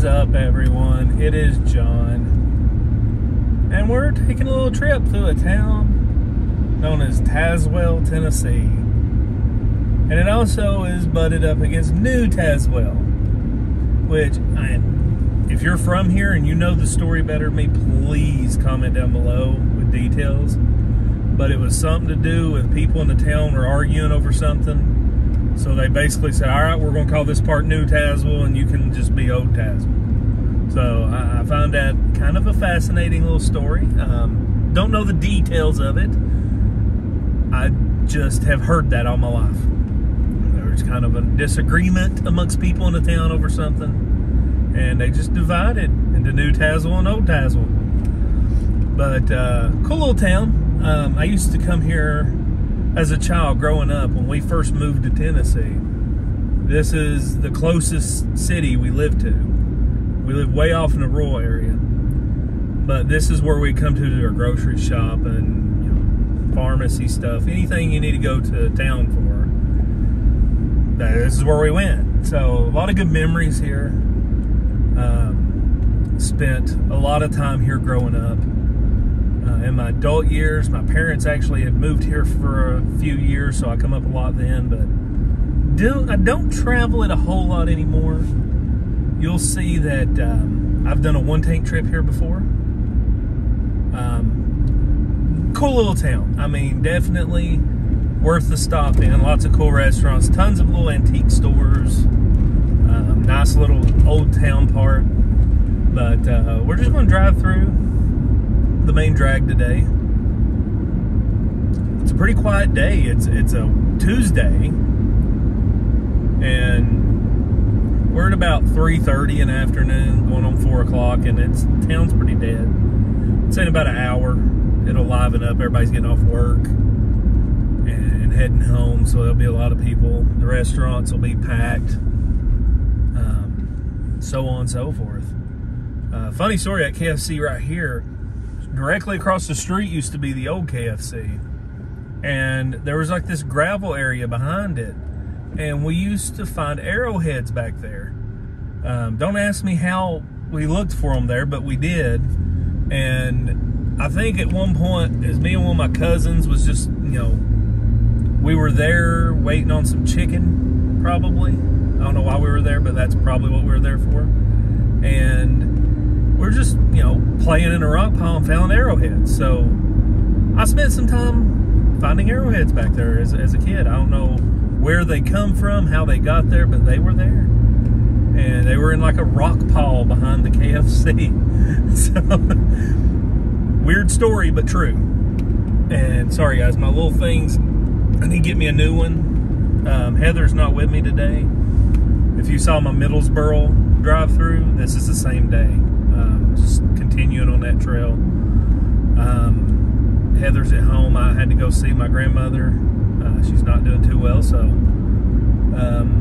is up, everyone? It is Jon, and we're taking a little trip through a town known as Tazewell, Tennessee. And it also is butted up against New Tazewell, which, I, if you're from here and you know the story better than me, please comment down below with details. But it was something to do with people in the town were arguing over something so they basically said, all right, we're going to call this part New Tazewell and you can just be Old Tazewell. So I, I found that kind of a fascinating little story. Um, don't know the details of it. I just have heard that all my life. There was kind of a disagreement amongst people in the town over something, and they just divided into New Tazewell and Old Tazewell. But uh, cool little town. Um, I used to come here as a child growing up when we first moved to Tennessee. This is the closest city we live to. We live way off in a rural area. But this is where we come to do our grocery shop and you know, pharmacy stuff. Anything you need to go to town for. This is where we went. So a lot of good memories here. Um, spent a lot of time here growing up uh, in my adult years. My parents actually had moved here for a few years, so I come up a lot then. But do I don't travel it a whole lot anymore. You'll see that um, I've done a one tank trip here before. Um, cool little town. I mean, definitely worth the stop in. Lots of cool restaurants, tons of little antique stores. Um, nice little old town part. But uh, we're just going to drive through the main drag today. It's a pretty quiet day. It's it's a Tuesday, and we're at about 3:30 in the afternoon, going on four o'clock, and it's town's pretty dead. It's in about an hour. It'll liven up. Everybody's getting off work and heading home, so there'll be a lot of people. The restaurants will be packed, um, so on and so forth. Uh, funny story at KFC right here directly across the street used to be the old KFC. And there was like this gravel area behind it. And we used to find arrowheads back there. Um, don't ask me how we looked for them there, but we did. And I think at one point, as me and one of my cousins was just, you know, we were there waiting on some chicken, probably. I don't know why we were there, but that's probably what we were there for. And we're just, you know, playing in a rock pile and found arrowheads. So I spent some time finding arrowheads back there as, as a kid. I don't know where they come from, how they got there, but they were there. And they were in like a rock pile behind the KFC. so, weird story, but true. And sorry, guys, my little things, I need to get me a new one. Um, Heather's not with me today. If you saw my Middlesboro drive through, this is the same day just continuing on that trail. Um, Heather's at home. I had to go see my grandmother. Uh, she's not doing too well, so um,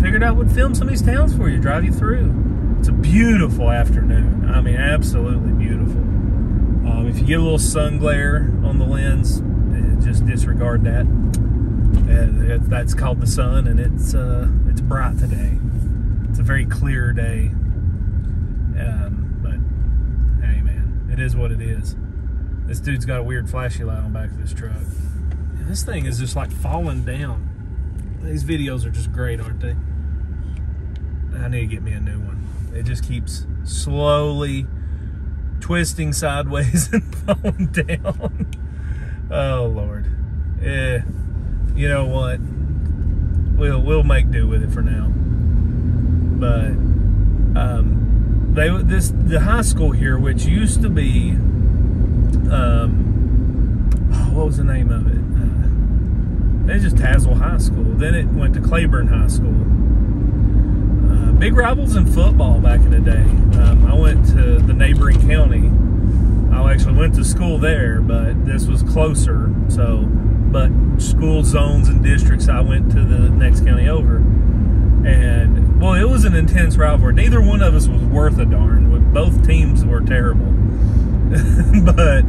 figured I would film some of these towns for you, drive you through. It's a beautiful afternoon. I mean, absolutely beautiful. Um, if you get a little sun glare on the lens, eh, just disregard that. Uh, that's called the sun, and it's uh, it's bright today. It's a very clear day. Um, it is what it is. This dude's got a weird flashy light on back of this truck. And this thing is just like falling down. These videos are just great, aren't they? I need to get me a new one. It just keeps slowly twisting sideways and falling down. oh Lord. Yeah. You know what? We'll we'll make do with it for now. But um they this the high school here, which used to be, um, oh, what was the name of it? Uh, it's just Tazewell High School. Then it went to Claiborne High School. Uh, big rivals in football back in the day. Um, I went to the neighboring county. I actually went to school there, but this was closer. So, but school zones and districts, I went to the next county over and well, it was an intense rivalry. Neither one of us was worth a darn. Both teams were terrible, but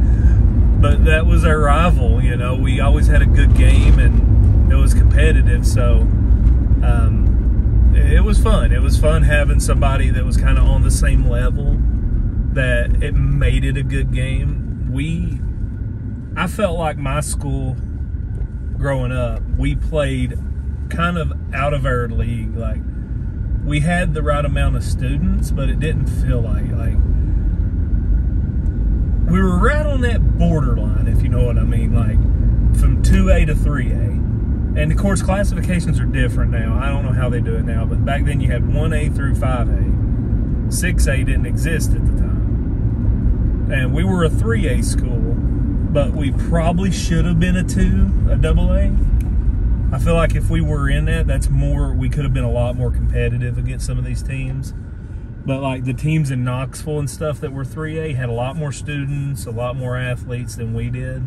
but that was our rival. You know, we always had a good game and it was competitive. So, um, it was fun. It was fun having somebody that was kind of on the same level that it made it a good game. We, I felt like my school growing up, we played kind of out of our league. Like we had the right amount of students, but it didn't feel like like we were right on that borderline, if you know what I mean, like from 2A to 3A. And of course, classifications are different now. I don't know how they do it now, but back then you had 1A through 5A. 6A didn't exist at the time. And we were a 3A school, but we probably should have been a 2, a double A. I feel like if we were in that, that's more, we could have been a lot more competitive against some of these teams. But like the teams in Knoxville and stuff that were 3A had a lot more students, a lot more athletes than we did.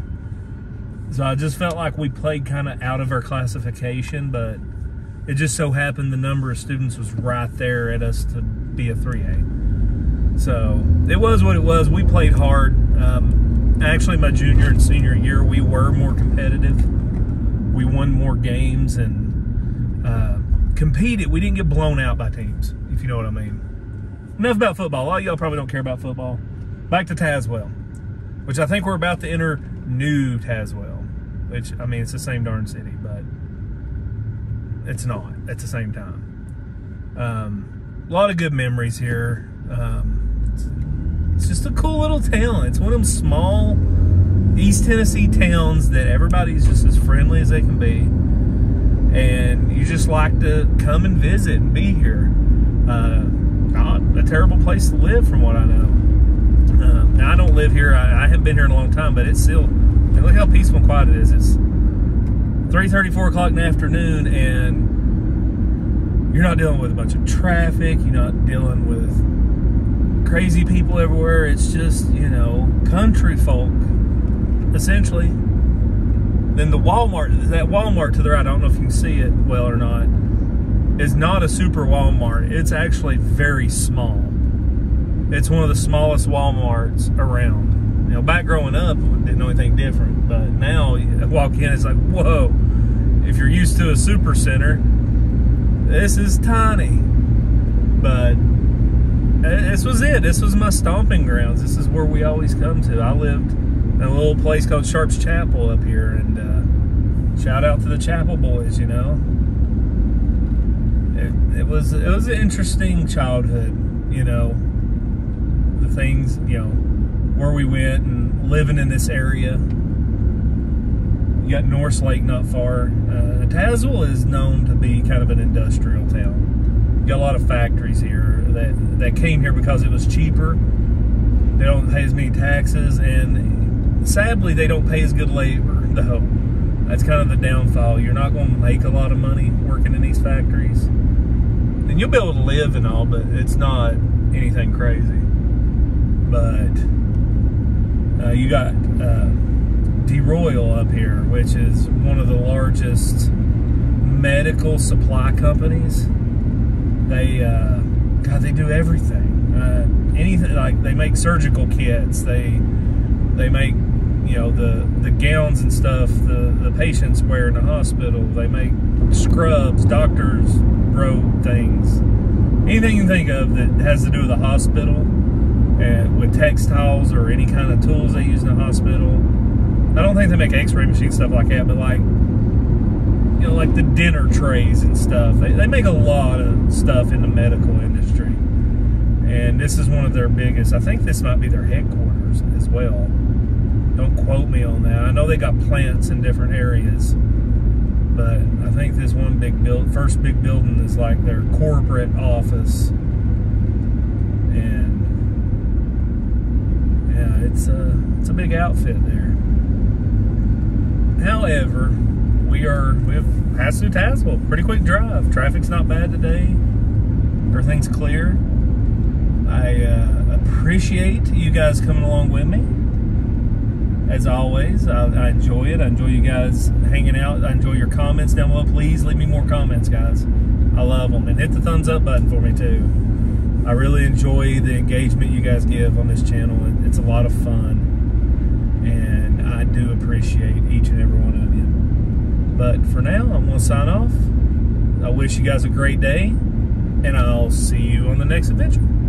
So I just felt like we played kind of out of our classification, but it just so happened the number of students was right there at us to be a 3A. So it was what it was. We played hard. Um, actually, my junior and senior year, we were more competitive. We won more games and uh, competed. We didn't get blown out by teams, if you know what I mean. Enough about football. A lot of y'all probably don't care about football. Back to Tazewell, which I think we're about to enter new Tazewell which I mean it's the same darn city, but it's not at the same time. Um, a lot of good memories here. Um, it's, it's just a cool little town. It's one of them small East Tennessee towns that everybody's just as friendly as they can be, and you just like to come and visit and be here. Uh, not a terrible place to live, from what I know. Um, now I don't live here. I, I haven't been here in a long time, but it's still and look how peaceful and quiet it is. It's 3.30, 4 o'clock in the afternoon, and you're not dealing with a bunch of traffic. You're not dealing with crazy people everywhere. It's just, you know, country folk, essentially. Then the Walmart, that Walmart to the right, I don't know if you can see it well or not, is not a super Walmart. It's actually very small. It's one of the smallest Walmarts around you know, back growing up, didn't know anything different. But now, I walk in, it's like, whoa. If you're used to a super center, this is tiny. But this was it. This was my stomping grounds. This is where we always come to. I lived a little place called Sharps Chapel up here, and uh, shout out to the Chapel boys. You know, it, it was it was an interesting childhood. You know, the things you know where we went and living in this area. You got Norris Lake not far. Uh, Tazewell is known to be kind of an industrial town. You got a lot of factories here that, that came here because it was cheaper. They don't pay as many taxes, and sadly, they don't pay as good labor, though. That's kind of the downfall. You're not going to make a lot of money working in these factories. And you'll be able to live and all, but it's not anything crazy. But uh, you got uh, DeRoyal up here, which is one of the largest medical supply companies. They, uh, God, they do everything. Uh, anything like they make surgical kits. They, they make, you know, the the gowns and stuff the the patients wear in the hospital. They make scrubs, doctors wrote things. Anything you think of that has to do with the hospital and with textiles or any kind of tools they use in the hospital. I don't think they make x-ray machine stuff like that, but like, you know, like the dinner trays and stuff. They, they make a lot of stuff in the medical industry. And this is one of their biggest, I think this might be their headquarters as well. Quote me on that. I know they got plants in different areas, but I think this one big build, first big building is like their corporate office and yeah, it's a it's a big outfit there. However, we are we've passed through Tazewell. Pretty quick drive. Traffic's not bad today. Everything's clear. I uh, appreciate you guys coming along with me. As always, I, I, enjoy it. I enjoy you guys hanging out. I enjoy your comments down below. Please leave me more comments, guys. I love them. And hit the thumbs up button for me, too. I really enjoy the engagement you guys give on this channel. It's a lot of fun. And I do appreciate each and every one of you. But for now, I'm going to sign off. I wish you guys a great day. and I'll see you on the next adventure.